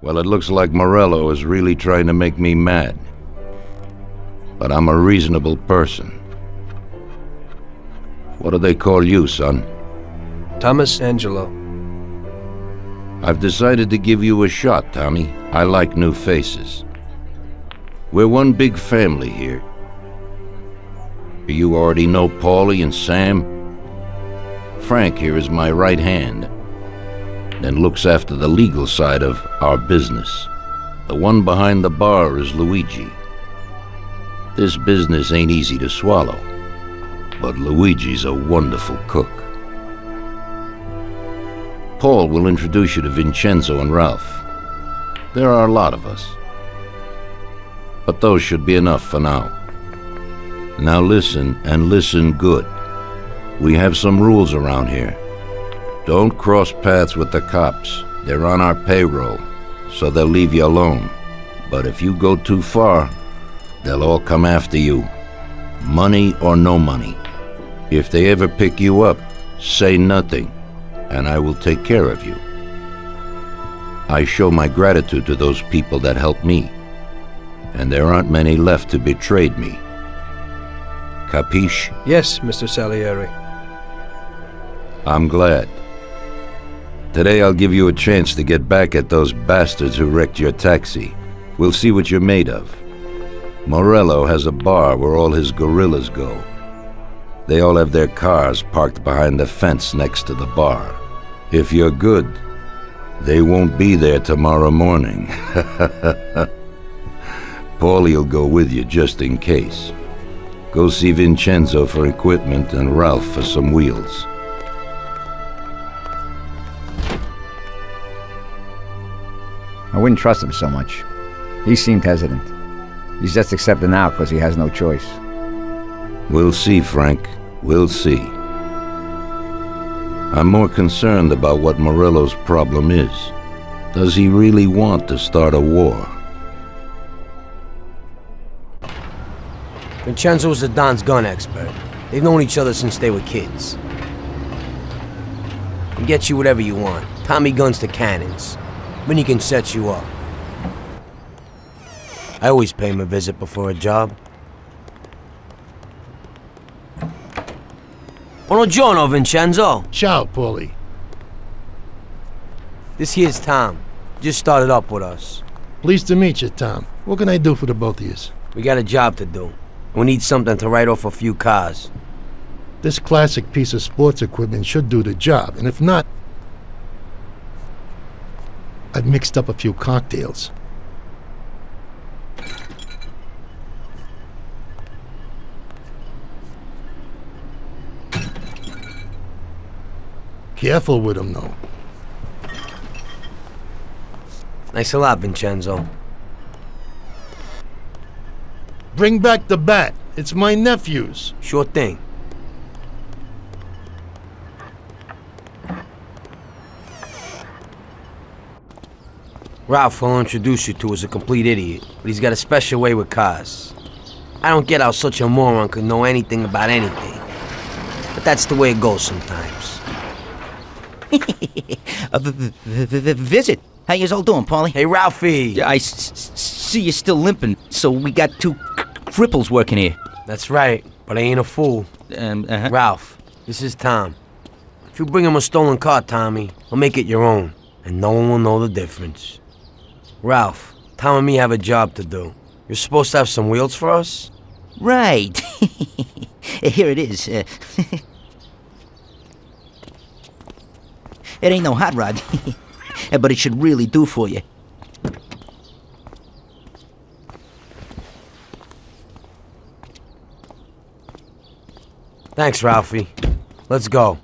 Well, it looks like Morello is really trying to make me mad. But I'm a reasonable person. What do they call you, son? Thomas Angelo. I've decided to give you a shot, Tommy. I like new faces. We're one big family here. Do you already know Paulie and Sam? Frank here is my right hand, and looks after the legal side of our business. The one behind the bar is Luigi. This business ain't easy to swallow, but Luigi's a wonderful cook. Paul will introduce you to Vincenzo and Ralph. There are a lot of us. But those should be enough for now. Now listen, and listen good. We have some rules around here. Don't cross paths with the cops. They're on our payroll, so they'll leave you alone. But if you go too far, they'll all come after you. Money or no money. If they ever pick you up, say nothing, and I will take care of you. I show my gratitude to those people that helped me, and there aren't many left who betrayed me. Capiche? Yes, Mr. Salieri. I'm glad. Today I'll give you a chance to get back at those bastards who wrecked your taxi. We'll see what you're made of. Morello has a bar where all his gorillas go. They all have their cars parked behind the fence next to the bar. If you're good, they won't be there tomorrow morning. Paulie'll go with you just in case. Go see Vincenzo for equipment and Ralph for some wheels. I wouldn't trust him so much. He seemed hesitant. He's just accepting now because he has no choice. We'll see, Frank. We'll see. I'm more concerned about what Morello's problem is. Does he really want to start a war? Vincenzo's the Don's gun expert. They've known each other since they were kids. He gets you whatever you want. Tommy guns to cannons. Then he can set you up. I always pay him a visit before a job. Buongiorno, Vincenzo. Ciao, Paulie. This here's Tom. Just started up with us. Pleased to meet you, Tom. What can I do for the both of you? We got a job to do. We need something to write off a few cars. This classic piece of sports equipment should do the job, and if not, I've mixed up a few cocktails. Careful with them, though. Thanks a lot, Vincenzo. Bring back the bat. It's my nephew's. Sure thing. Ralph will introduce you to is a complete idiot, but he's got a special way with cars. I don't get how such a moron could know anything about anything. But that's the way it goes sometimes. a v- visit. How you all doing, Paulie? Hey, Ralphie! I see you're still limping, so we got two cripples working here. That's right, but I ain't a fool. Um, uh-huh. Ralph, this is Tom. If you bring him a stolen car, Tommy, I'll make it your own, and no one will know the difference. Ralph, Tom and me have a job to do. You're supposed to have some wheels for us? Right. Here it is. It ain't no hot rod, but it should really do for you. Thanks, Ralphie. Let's go.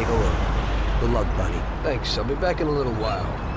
take a look. Good luck, buddy. Thanks. I'll be back in a little while.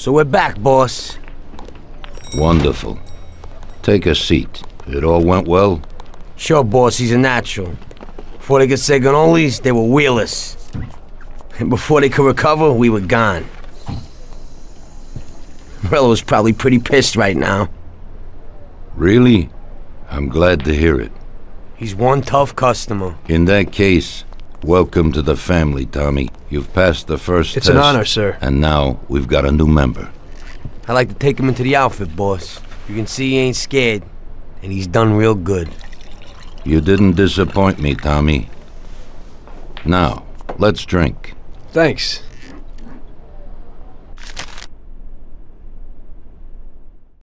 So we're back, boss. Wonderful. Take a seat. It all went well? Sure, boss, he's a natural. Before they could say cannolis, they were wheelless. And before they could recover, we were gone. Morello's probably pretty pissed right now. Really? I'm glad to hear it. He's one tough customer. In that case, welcome to the family, Tommy. You've passed the first It's test. an honor, sir. And now we've got a new member. I like to take him into the outfit, boss. You can see he ain't scared, and he's done real good. You didn't disappoint me, Tommy. Now, let's drink. Thanks.